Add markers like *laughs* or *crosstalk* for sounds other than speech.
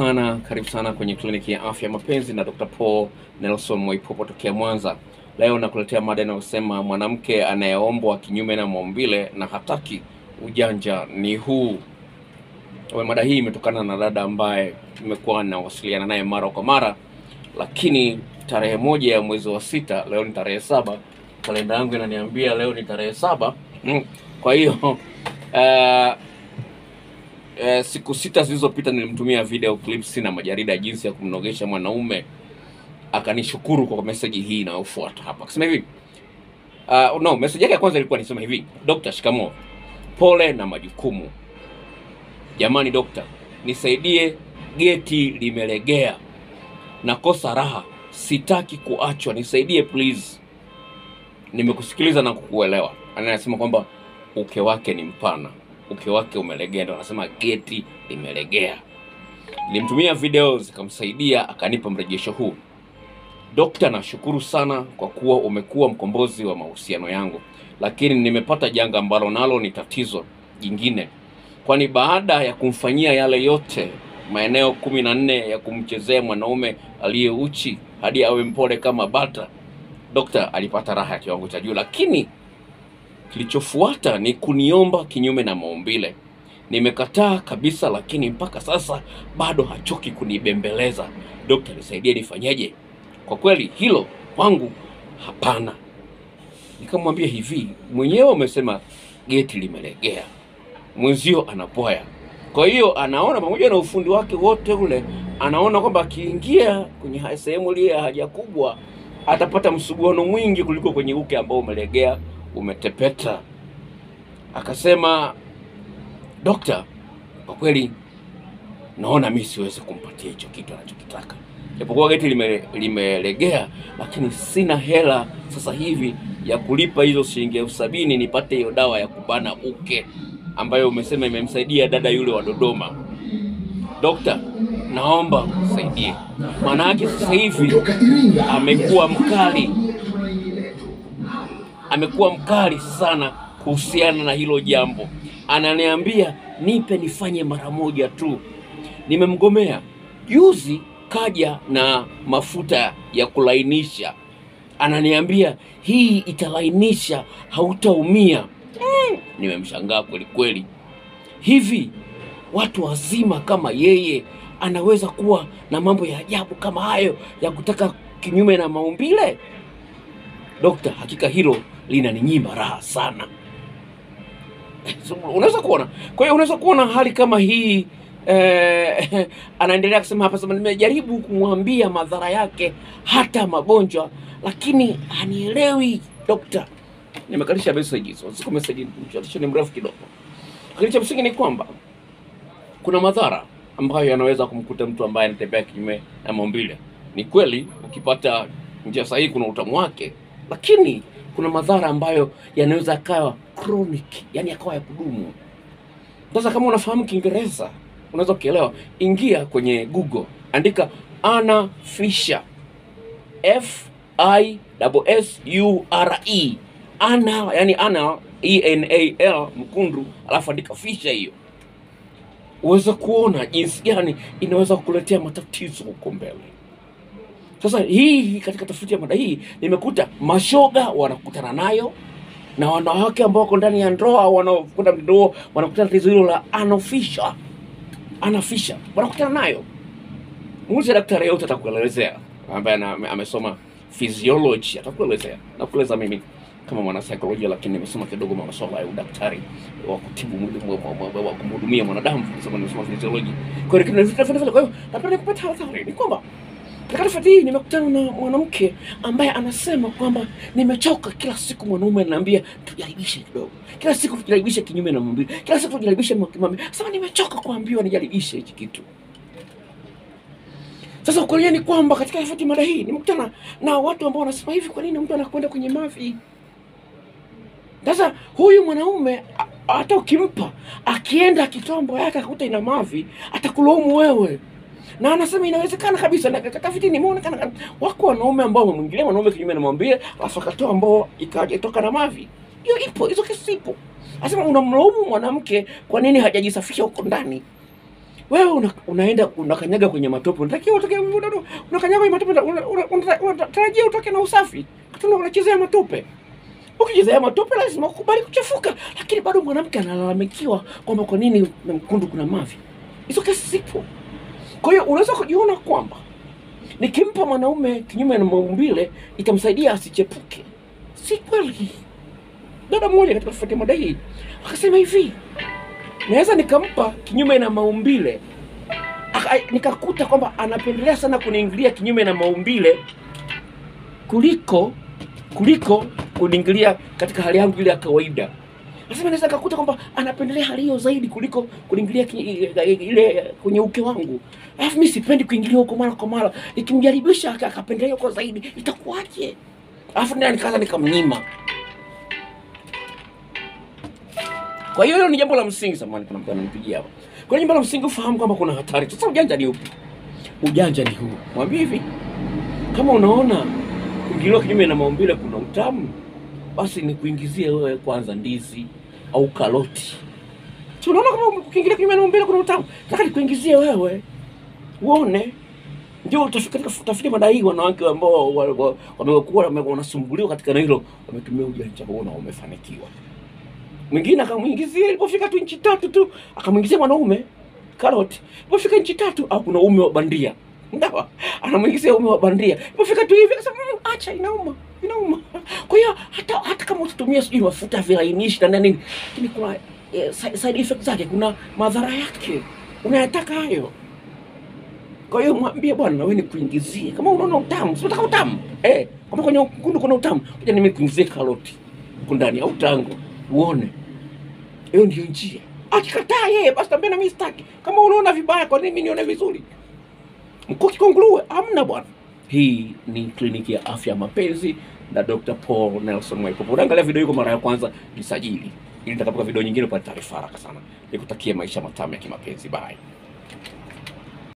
sana, karibu sana kwenye kliniki ya afya ya mapenzi na Dr. Paul Nelson Mwaipopo tokea Mwanza. Leo nakuletea mada inayosema mwanamke anayeombwa kinyume na maumbile na hataki ujanja ni huu. Mada hii imetokana na dada ambaye nimekuwa nawasiliana naye mara kwa mara, lakini tarehe moja ya mwezi wa sita, leo ni tarehe saba, kalenda yangu inaniambia leo ni tarehe saba. Mm, Kwa hiyo uh, *laughs* Eh, siku sita zilizopita nilimtumia video clips na majarida jinsi ya kumnogesha mwanaume, akanishukuru kwa message hii inayofuata hapa, akasema hivi uh, no, message yake ya kwanza ilikuwa nisema hivi: Dr. shikamo, pole na majukumu. Jamani dokta, nisaidie, geti limelegea, nakosa raha, sitaki kuachwa, nisaidie please. Nimekusikiliza na kukuelewa. Anasema kwamba uke wake ni mpana, uke wake umelegea, ndo anasema geti limelegea. Nilimtumia video zikamsaidia, akanipa mrejesho huu. Dokta, nashukuru sana kwa kuwa umekuwa mkombozi wa mahusiano yangu, lakini nimepata janga ambalo nalo ni tatizo jingine, kwani baada ya kumfanyia yale yote maeneo kumi na nne ya kumchezea mwanaume aliye uchi hadi awe mpole kama bata, dokta alipata raha ya kiwango cha juu, lakini kilichofuata ni kuniomba kinyume na maumbile. Nimekataa kabisa, lakini mpaka sasa bado hachoki kunibembeleza. Dokta, nisaidie, nifanyeje? Kwa kweli hilo kwangu hapana. Nikamwambia hivi, mwenyewe umesema geti limelegea, mwenzio anapoya. Kwa hiyo anaona pamoja na ufundi wake wote ule, anaona kwamba akiingia kwenye sehemu ile ya haja kubwa atapata msuguano mwingi kuliko kwenye uke ambao umelegea umetepeta. Akasema, dokta, kwa kweli naona mi siwezi kumpatia hicho kitu anachokitaka, japokuwa geti lime- limelegea, lakini sina hela sasa hivi ya kulipa hizo shilingi elfu sabini nipate hiyo dawa ya kubana uke ambayo umesema imemsaidia dada yule wa Dodoma. Dokta, naomba msaidie, maana yake sasa hivi amekuwa mkali, amekuwa mkali sana kuhusiana na hilo jambo. Ananiambia nipe nifanye mara moja tu, nimemgomea. Juzi kaja na mafuta ya kulainisha, ananiambia hii italainisha, hautaumia. Mm, nimemshangaa kweli kweli. Hivi watu wazima kama yeye anaweza kuwa na mambo ya ajabu kama hayo ya kutaka kinyume na maumbile? Dokta, hakika hilo linaninyima raha sana. So, unaweza kuona. Kwa hiyo unaweza kuona hali kama hii eh, *laughs* anaendelea kusema hapa, sema nimejaribu kumwambia madhara yake hata magonjwa, lakini anielewi dokta. Nimekalisha message hizo, siku message ni mrefu kidogo, lakini cha msingi ni kwamba kuna madhara ambayo yanaweza kumkuta mtu ambaye anatembea kinyume na maumbile. Ni kweli ukipata njia sahihi kuna utamu wake, lakini kuna madhara ambayo yanaweza yakawa chronic, yani yakawa ya kudumu. Sasa kama unafahamu Kiingereza unaweza ukielewa, ingia kwenye Google, andika Anna Fisher, F I S U R E, Anna, yani Anna E N A L mkundu, alafu andika Fisher hiyo uweze kuona jinsi gani inaweza kukuletea matatizo huko mbele. Sasa hii katika tafiti ya mada hii nimekuta mashoga wanakutana nayo na wanawake ambao wako ndani ya ndoa wanaokwenda mtindo wanakutana na tatizo hilo la anofisha anafisha wanakutana nayo. Muulize daktari yote atakuelezea, ambaye amesoma physiology atakuelezea na kueleza mimi kama mwana psychology, lakini nimesoma kidogo masuala ya udaktari wa kutibu mwili wa- kumhudumia mwanadamu, nimesoma physiology. Kwa hiyo napenda kupata habari ni kwamba katika hii nimekutana na mwanamke ambaye anasema kwamba nimechoka, kila siku mwanaume ananiambia tujaribishe kidogo, kila siku tujaribishe kinyume na maumbile, kila siku tujaribishe maumbile. Sasa nimechoka kuambiwa nijaribishe hichi kitu. Sasa ukweli ni kwamba katika tafiti mada hii nimekutana na watu ambao wanasema hivi, kwa nini mtu anakwenda kwenye mavi? Sasa huyu mwanaume hata ukimpa akienda akitoa mboga yake akakuta ina mavi, atakulaumu wewe na anasema inawezekana kabisa, na katika tafiti nimeonekana kama wako wanaume ambao wamemwingilia mwanaume kinyume na mwambie, alafu akatoa ambao toka na mavi. Hiyo ipo, hizo kesi ipo. Anasema unamlaumu mwanamke kwa nini hajajisafisha huko ndani. wewe una, unaenda unakanyaga kwenye matope, unatakiwa utoke unakanyaga kwenye matope, unatarajia una, una, una, unatarajia utoke na usafi, tuna unachezea matope. Ukichezea matope lazima ukubali kuchafuka, lakini bado mwanamke analalamikiwa kwamba kwa nini mkundu kuna mavi. Hizo kesi zipo. Kwa hiyo unaweza kujiona kwamba nikimpa mwanaume kinyume na maumbile itamsaidia asichepuke. Si kweli. Dada mmoja katika kufuatia mada hii akasema hivi, naweza nikampa kinyume na maumbile nikakuta kwamba anapendelea sana kuniingilia kinyume na maumbile kuliko kuliko kuniingilia katika hali yangu ile ya kawaida. Nasema naweza nikakuta kwamba anapendelea hali hiyo zaidi kuliko kuingilia ile kwenye uke wangu, alafu mimi sipendi kuingilia huko mara kwa mara. Nikimjaribisha aka- akapendelea huko zaidi, itakuwaje? Alafu ndio nikaanza nikamnyima. Kwa hiyo hilo ni jambo la msingi. Samahani, kuna mtu ananipigia hapa. Kwa hiyo jambo la msingi ufahamu kwamba kuna hatari. Sasa ujanja ni upi? Ujanja ni huu, mwambie hivi, kama unaona kuingiliwa kinyume na maumbile kuna utamu, basi ni kuingizie wewe kwanza ndizi au karoti. Si unaona kama ukiingilia kinyume na umbile kuna utamu? Nataka nikuingizie wewe uone ndio utafika katika tafiti madai wanawake ambao wa- wa- wamekuwa wanasumbuliwa katika hilo wametumia ujanja huo na wamefanikiwa. Mwingine akamwingizia ilipofika tu nchi tatu tu, akamwingizia mwanaume karoti. Ilipofika nchi tatu, au kuna ume wa bandia ndawa, anamwingizia ume wa bandia. Ilipofika tu hivi akasema, "Mm, acha, inauma inauma. Kwa hiyo hata kama utatumia sijui mafuta vilainishi na nini, lakini kuna eh, side effect zake, kuna madhara yake, unayataka hayo. Kwa hiyo mwambie bwana, na wewe nikuingizie kama unaona utamu, si unataka utamu eh, kama kwenye kundu kuna utamu, kuja mimi nikuingizie karoti huko ndani au tango, uone. Hiyo ndio njia. Akikataa yeye, basi tambia na mimi sitaki. Kama unaona vibaya, kwa nini mimi nione vizuri? Mkuki kongrue amna bwana. Hii ni kliniki ya afya ya mapenzi na Dr. Paul Nelson Mwaipopo. Unaangalia video hii kwa mara ya kwanza, jisajili ili nitakapoka video nyingine upate taarifa haraka sana. Nikutakie maisha matamu ya kimapenzi. Bye.